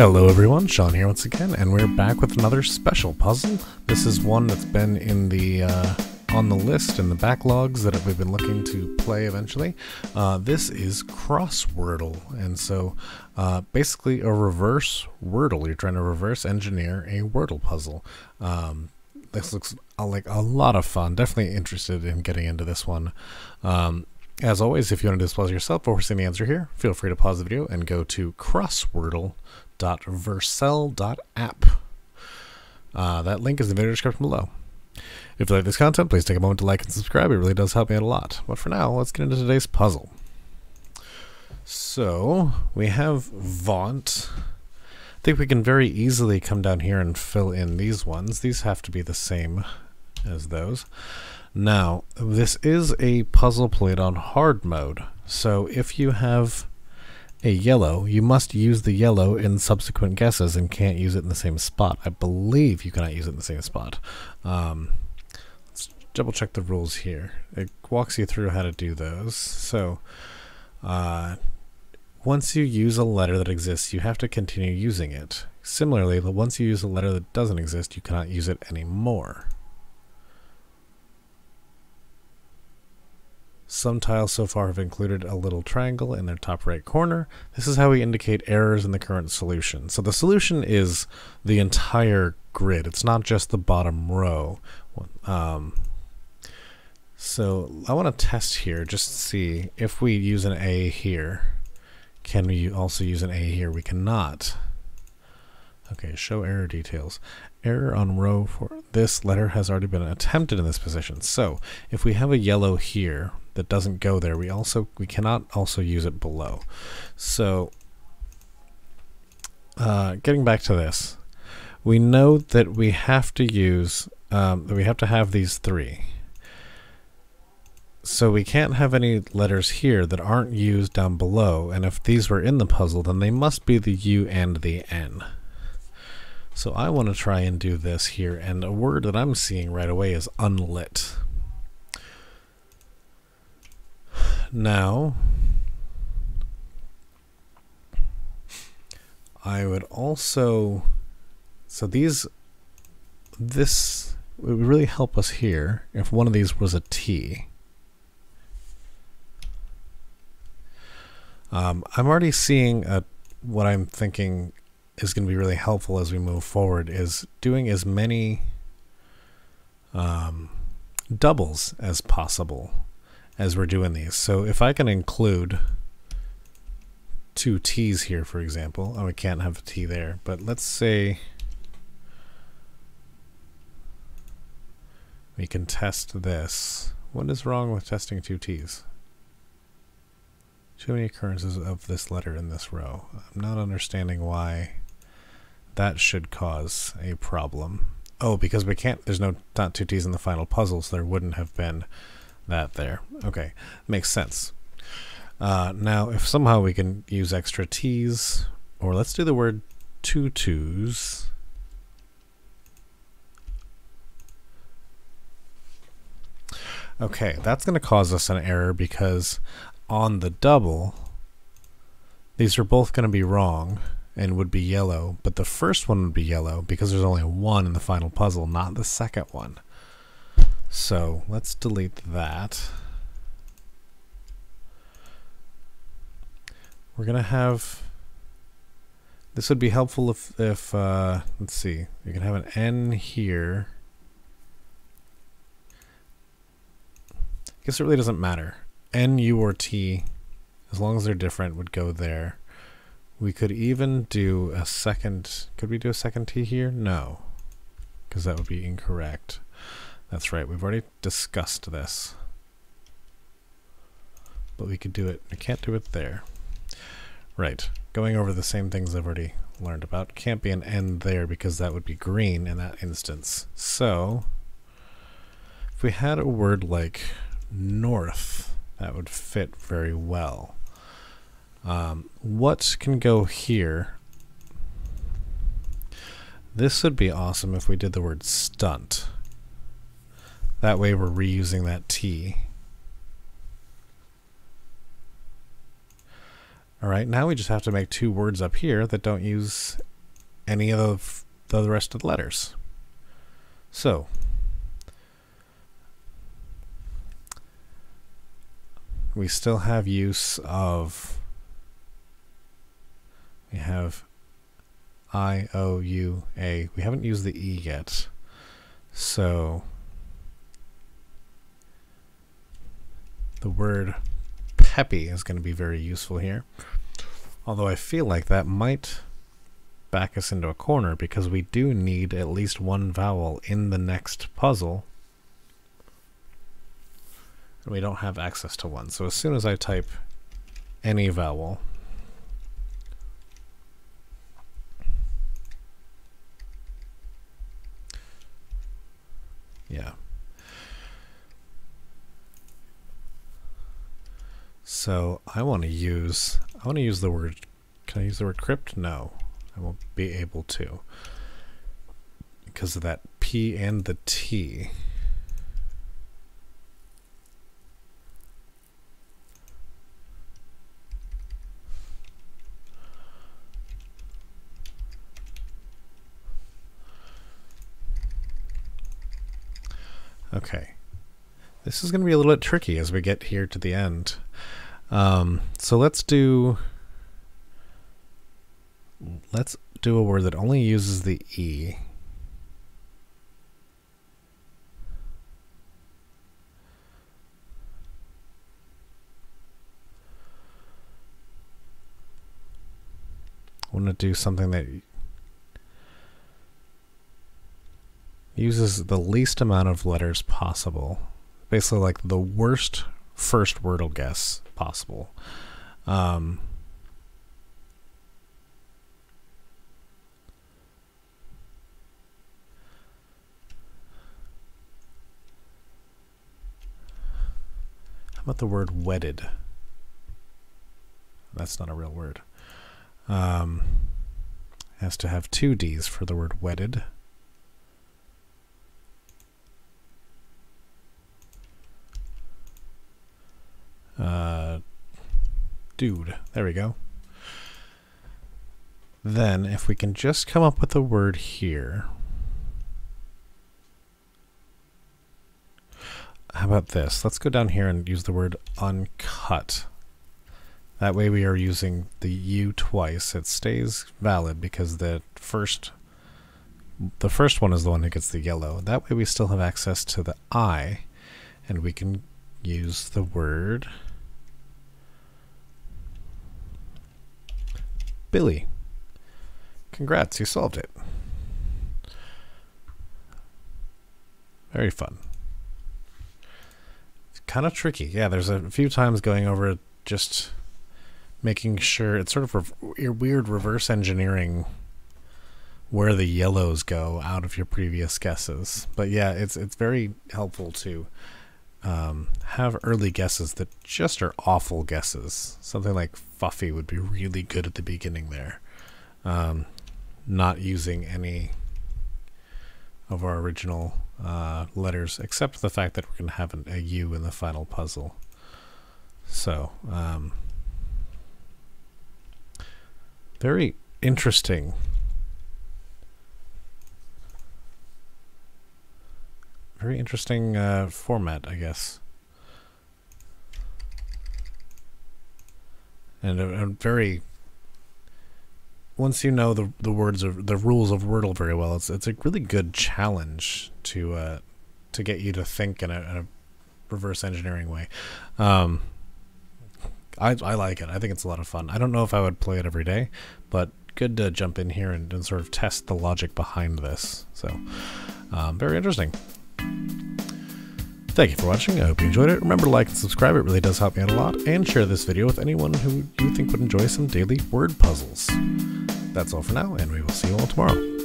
Hello everyone, Sean here once again, and we're back with another special puzzle. This is one that's been in the uh, on the list in the backlogs that we've been looking to play eventually. Uh, this is Crosswordle, and so uh, basically a reverse Wordle. You're trying to reverse engineer a Wordle puzzle. Um, this looks uh, like a lot of fun. Definitely interested in getting into this one. Um, as always, if you want to do this puzzle yourself or see the answer here, feel free to pause the video and go to crosswordle.vercel.app. Uh, that link is in the video description below. If you like this content, please take a moment to like and subscribe. It really does help me out a lot. But for now, let's get into today's puzzle. So, we have Vaunt. I think we can very easily come down here and fill in these ones. These have to be the same as those. Now, this is a puzzle played on hard mode, so if you have a yellow, you must use the yellow in subsequent guesses and can't use it in the same spot. I believe you cannot use it in the same spot. Um, let's double check the rules here. It walks you through how to do those. So, uh, once you use a letter that exists, you have to continue using it. Similarly, once you use a letter that doesn't exist, you cannot use it anymore. Some tiles so far have included a little triangle in their top right corner. This is how we indicate errors in the current solution. So the solution is the entire grid. It's not just the bottom row. Um, so I want to test here just to see if we use an A here. Can we also use an A here? We cannot. Okay, show error details. Error on row for this letter has already been attempted in this position. So if we have a yellow here, that doesn't go there. We also we cannot also use it below. So uh, getting back to this, we know that we have to use um, that we have to have these three. So we can't have any letters here that aren't used down below, and if these were in the puzzle, then they must be the U and the N. So I want to try and do this here, and a word that I'm seeing right away is unlit. Now, I would also, so these, this would really help us here if one of these was a T. Um, I'm already seeing a, what I'm thinking is going to be really helpful as we move forward is doing as many um, doubles as possible as we're doing these. So if I can include two T's here, for example, oh, we can't have a T there, but let's say we can test this. What is wrong with testing two T's? Too many occurrences of this letter in this row. I'm not understanding why that should cause a problem. Oh, because we can't, there's no not two T's in the final puzzle, so there wouldn't have been that there. Okay, makes sense. Uh, now, if somehow we can use extra T's, or let's do the word tutus. Okay, that's going to cause us an error because on the double, these are both going to be wrong and would be yellow, but the first one would be yellow because there's only one in the final puzzle, not the second one. So let's delete that. We're to have, this would be helpful if, if uh, let's see, you can have an N here. I guess it really doesn't matter. N, U, or T, as long as they're different, would go there. We could even do a second, could we do a second T here? No, because that would be incorrect. That's right, we've already discussed this. But we could do it, we can't do it there. Right, going over the same things I've already learned about. Can't be an N there because that would be green in that instance. So, if we had a word like north, that would fit very well. Um, what can go here? This would be awesome if we did the word stunt. That way we're reusing that T. Alright, now we just have to make two words up here that don't use any of the rest of the letters. So, we still have use of we have I O U A. We haven't used the E yet. So the word peppy is going to be very useful here. Although I feel like that might back us into a corner because we do need at least one vowel in the next puzzle. And we don't have access to one. So as soon as I type any vowel, yeah. So I want to use I want to use the word can I use the word crypt? No. I won't be able to. Because of that P and the T. Okay. This is going to be a little bit tricky as we get here to the end. Um, so let's do let's do a word that only uses the E. I want to do something that uses the least amount of letters possible. Basically, like the worst first wordle guess possible. Um, how about the word wedded? That's not a real word. Um, has to have two D's for the word wedded. Uh, dude. There we go. Then, if we can just come up with a word here. How about this? Let's go down here and use the word uncut. That way we are using the U twice. It stays valid because the first the first one is the one that gets the yellow. That way we still have access to the I and we can use the word Billy. Congrats, you solved it. Very fun. It's kind of tricky. Yeah, there's a few times going over just making sure it's sort of re weird reverse engineering where the yellows go out of your previous guesses. But yeah, it's it's very helpful to um, have early guesses that just are awful guesses. Something like Fuffy would be really good at the beginning there. Um, not using any of our original uh, letters, except the fact that we're going to have an, a U in the final puzzle. So, um, very interesting very interesting uh, format, I guess. And a, a, very once you know the the words of the rules of Wordle very well, it's it's a really good challenge to uh, to get you to think in a, in a reverse engineering way. Um, I I like it. I think it's a lot of fun. I don't know if I would play it every day, but good to jump in here and, and sort of test the logic behind this. So um, very interesting. Thank you for watching, I hope you enjoyed it. Remember to like and subscribe, it really does help me out a lot, and share this video with anyone who you think would enjoy some daily word puzzles. That's all for now, and we will see you all tomorrow.